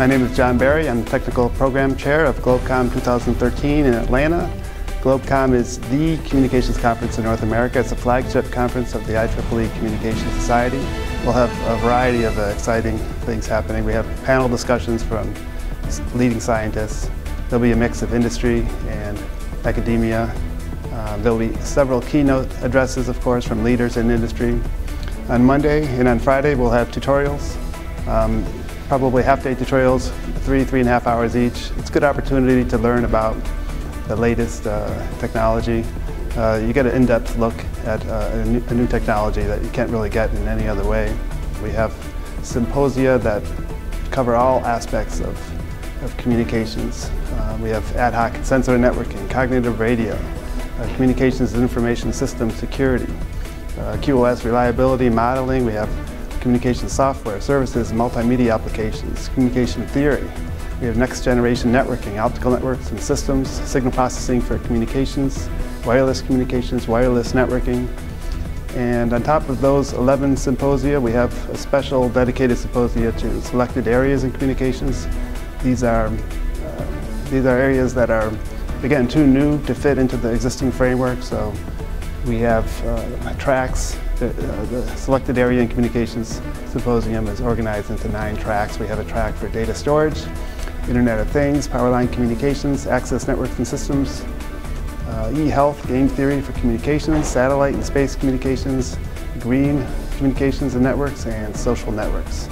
My name is John Barry. I'm Technical Program Chair of Globecom 2013 in Atlanta. Globecom is the communications conference in North America. It's a flagship conference of the IEEE Communications Society. We'll have a variety of uh, exciting things happening. We have panel discussions from leading scientists. There'll be a mix of industry and academia. Uh, there'll be several keynote addresses, of course, from leaders in industry. On Monday and on Friday, we'll have tutorials. Um, probably half-day tutorials, three, three and a half hours each. It's a good opportunity to learn about the latest uh, technology. Uh, you get an in-depth look at uh, a, new, a, new, technology that you can't really get in any other way. We have symposia that cover all aspects of, of communications. Uh, we have ad hoc sensor networking, cognitive radio, uh, communications and information system security, uh, QoS reliability modeling. We have communication software, services, multimedia applications, communication theory. We have next generation networking, optical networks and systems, signal processing for communications, wireless communications, wireless networking. And on top of those 11 symposia, we have a special dedicated symposia to selected areas in communications. These are, uh, these are areas that are, again, too new to fit into the existing framework. So we have uh, tracks the, uh, the, selected area in communications symposium is organized into nine tracks. We have a track for data storage, Internet of Things, power line communications, access networks and systems, uh, e-health, game theory for communications, satellite and space communications, green communications and networks, and social networks.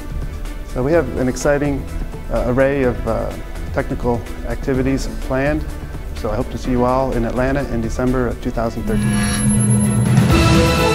So we have an exciting uh, array of uh, technical activities planned. So I hope to see you all in Atlanta in December of 2013.